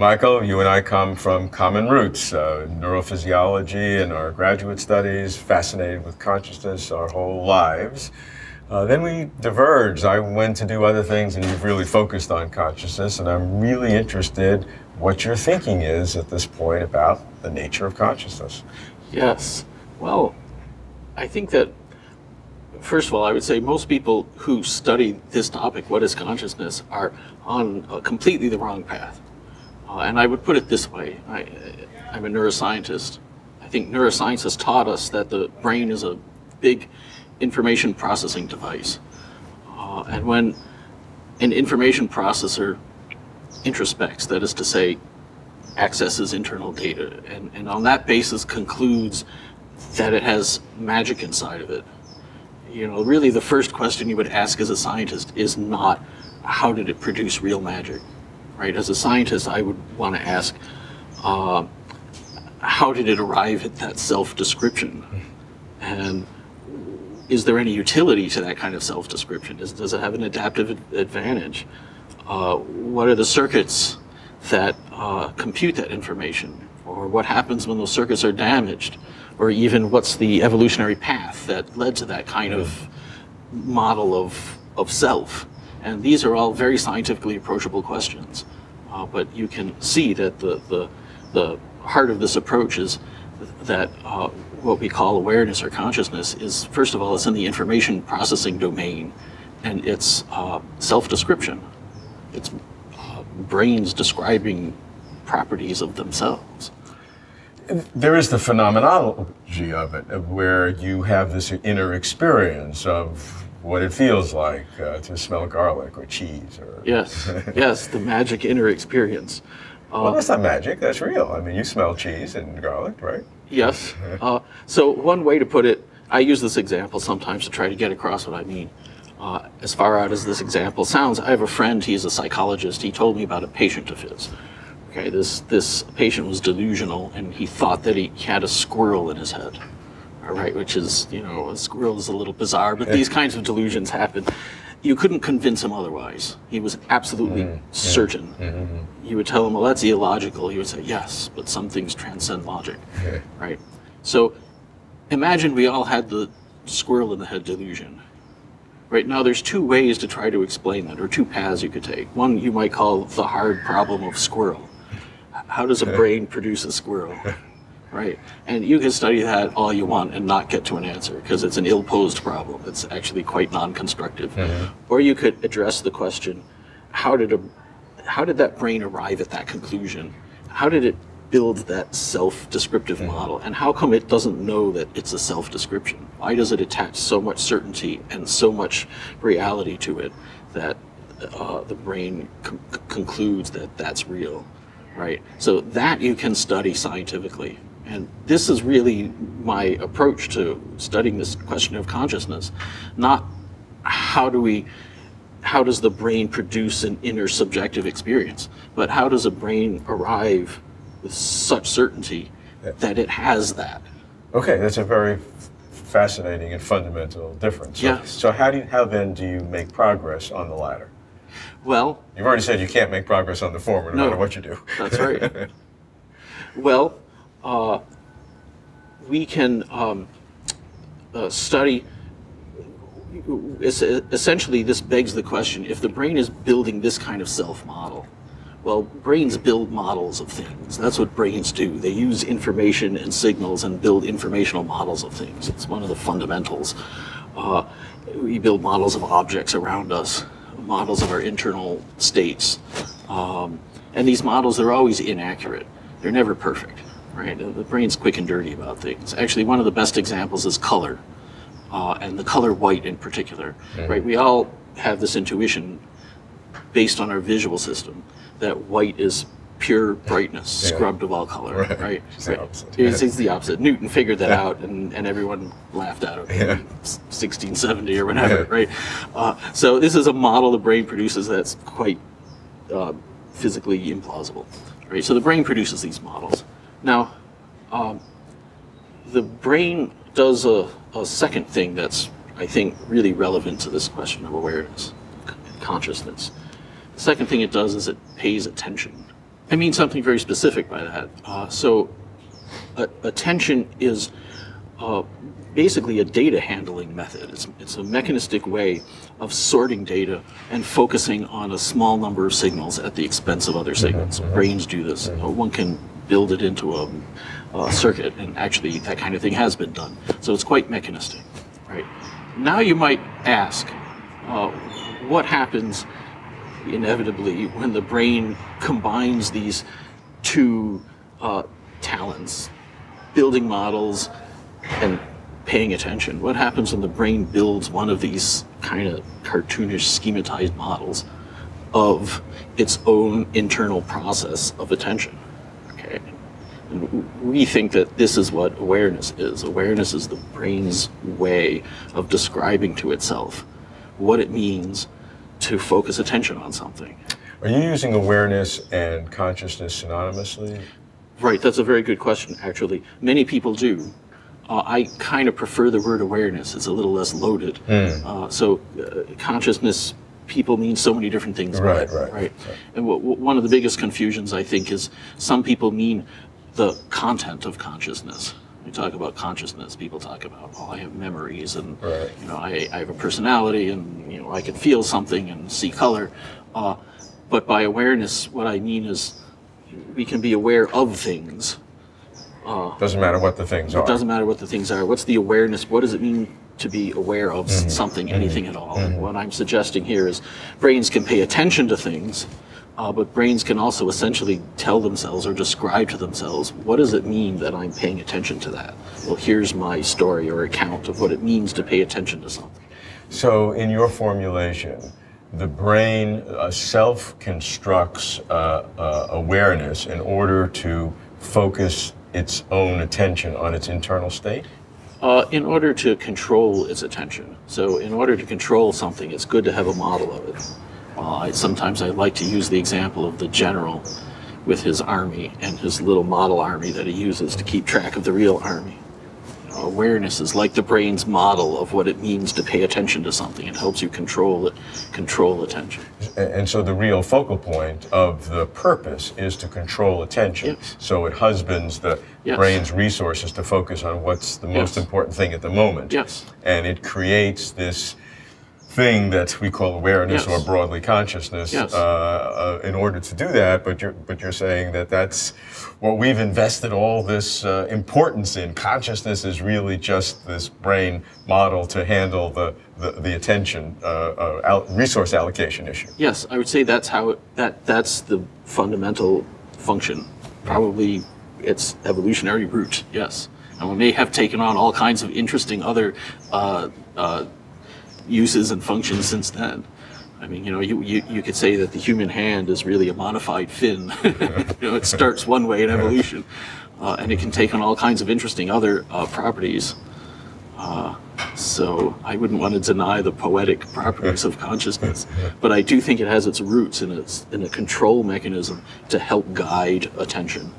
Michael, you and I come from common roots, uh, neurophysiology and our graduate studies, fascinated with consciousness our whole lives. Uh, then we diverged. I went to do other things, and you've really focused on consciousness. And I'm really interested what your thinking is at this point about the nature of consciousness. Yes. Well, I think that first of all, I would say most people who study this topic, what is consciousness, are on completely the wrong path. Uh, and I would put it this way: I, I'm a neuroscientist. I think neuroscience has taught us that the brain is a big information processing device. Uh, and when an information processor introspects, that is to say, accesses internal data, and, and on that basis concludes that it has magic inside of it. You know, really the first question you would ask as a scientist is not how did it produce real magic, right? As a scientist, I would want to ask, uh, how did it arrive at that self-description? And is there any utility to that kind of self-description? Does, does it have an adaptive advantage? Uh, what are the circuits that uh, compute that information? Or what happens when those circuits are damaged? Or even what's the evolutionary path that led to that kind of model of, of self? And these are all very scientifically approachable questions. Uh, but you can see that the, the, the heart of this approach is that uh, what we call awareness or consciousness is, first of all, it's in the information processing domain, and it's uh, self-description. It's uh, brains describing properties of themselves. There is the phenomenology of it, of where you have this inner experience of what it feels like uh, to smell garlic or cheese. Or yes, yes, the magic inner experience. well, that's not magic. That's real. I mean, you smell cheese and garlic, right? Yes. Uh, so one way to put it, I use this example sometimes to try to get across what I mean. Uh, as far out as this example sounds, I have a friend, he's a psychologist, he told me about a patient of his. Okay, this, this patient was delusional and he thought that he had a squirrel in his head. All right, which is, you know, a squirrel is a little bizarre, but these kinds of delusions happen. You couldn't convince him otherwise. He was absolutely mm-hmm. certain. Mm-hmm. You would tell him, well, that's illogical. He would say, yes, but some things transcend logic. Yeah. Right? So imagine we all had the squirrel in the head delusion. Right now, there's two ways to try to explain that, or two paths you could take. One you might call the hard problem of squirrel. How does a brain produce a squirrel? right? And you can study that all you want and not get to an answer because it's an ill-posed problem. It's actually quite non-constructive. Mm-hmm. Or you could address the question, how did a, how did that brain arrive at that conclusion? How did it build that self-descriptive mm-hmm. model? And how come it doesn't know that it's a self-description? Why does it attach so much certainty and so much reality to it that uh, the brain com- concludes that that's real? Right. So that you can study scientifically and this is really my approach to studying this question of consciousness. Not how do we, how does the brain produce an inner subjective experience, but how does a brain arrive with such certainty that it has that? Okay, that's a very fascinating and fundamental difference. So, yes. So how do you, how then do you make progress on the latter? Well, you've already said you can't make progress on the former no, no matter what you do. That's right. well, uh, we can um, uh, study. Essentially, this begs the question: if the brain is building this kind of self model, well, brains build models of things. That's what brains do. They use information and signals and build informational models of things. It's one of the fundamentals. Uh, we build models of objects around us, models of our internal states. Um, and these models, they're always inaccurate. They're never perfect right? The brain's quick and dirty about things. Actually, one of the best examples is color, uh, and the color white in particular, mm-hmm. right? We all have this intuition based on our visual system that white is pure brightness, yeah. scrubbed of all color, right? right? It's, right. The opposite. It's, it's, the opposite. Newton figured that out, and, and everyone laughed at him yeah. in 1670 or whatever, right? Uh, so this is a model the brain produces that's quite uh, physically implausible, right? So the brain produces these models. Now, um, the brain does a, a, second thing that's, I think, really relevant to this question of awareness and consciousness. The second thing it does is it pays attention. I mean something very specific by that. Uh, so, a- attention is uh, basically a data handling method. It's, it's a mechanistic way of sorting data and focusing on a small number of signals at the expense of other signals. Brains do this. Uh, one can build it into a, a circuit, and actually, that kind of thing has been done. So, it's quite mechanistic, right? Now, you might ask, uh, what happens inevitably when the brain combines these two uh, talents, building models and paying attention. What happens when the brain builds one of these kind of cartoonish schematized models of its own internal process of attention? We think that this is what awareness is. Awareness is the brain's way of describing to itself what it means to focus attention on something. Are you using awareness and consciousness synonymously? Right, that's a very good question, actually. Many people do. Uh, I kind of prefer the word awareness, it's a little less loaded. Uh, so, uh, consciousness, people mean so many different things. by Right, right, right. And w- w- one of the biggest confusions, I think, is some people mean the content of consciousness. We talk about consciousness, people talk about, oh, I have memories and, Right. you know, I, I have a personality and, you know, I can feel something and see color. Uh, but by awareness, what I mean is we can be aware of things. Uh, doesn't matter what the things are. It doesn't matter what the things are. What's the awareness? What does it mean to be aware of s- something, anything mm-hmm. at all? Mm-hmm. And what I'm suggesting here is brains can pay attention to things, uh, but brains can also essentially tell themselves or describe to themselves what does it mean that I'm paying attention to that? Well, here's my story or account of what it means to pay attention to something. So, in your formulation, the brain uh, self constructs uh, uh, awareness in order to focus its own attention on its internal state? Uh, in order to control its attention. So, in order to control something, it's good to have a model of it. Uh, I, sometimes I like to use the example of the general with his army and his little model army that he uses to keep track of the real army. You know, awareness is like the brain's model of what it means to pay attention to something. It helps you control it, control attention. A- And so the real focal point of the purpose is to control attention. Yes. So it husbands the Yes. brain's resources to focus on what's the most Yes. important thing at the moment. Yes. And it creates this thing that we call awareness Yes. or broadly consciousness Yes. uh, uh, in order to do that. But you're, but you're saying that that's what we've invested all this uh, importance in. Consciousness is really just this brain model to handle the, the, the attention, uh, uh, al- resource allocation issue. Yes, I would say that's how it, that that's the fundamental function. Probably its evolutionary root. Yes, and we may have taken on all kinds of interesting other uh, uh, uses and functions since then. I mean, you know, you, you, you could say that the human hand is really a modified fin. you know, it starts one way in evolution, uh, and it can take on all kinds of interesting other uh, properties. Uh, so I wouldn't want to deny the poetic properties of consciousness, but I do think it has its roots in a, in a control mechanism to help guide attention.